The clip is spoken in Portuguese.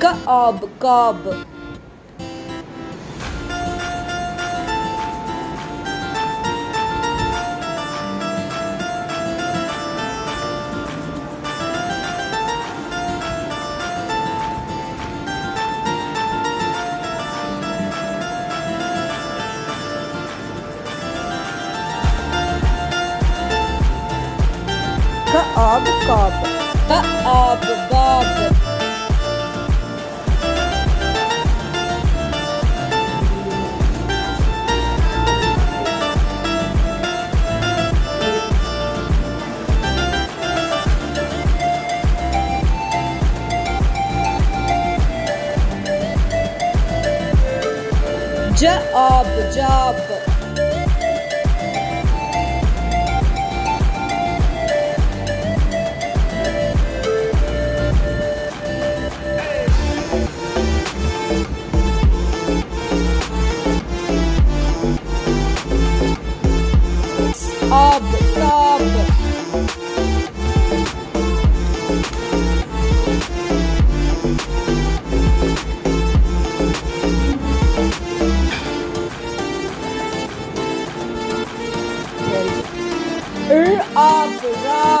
Cob, cob. Cob, cob. Cob, cob. job job Sob, sob. 儿啊鼓掌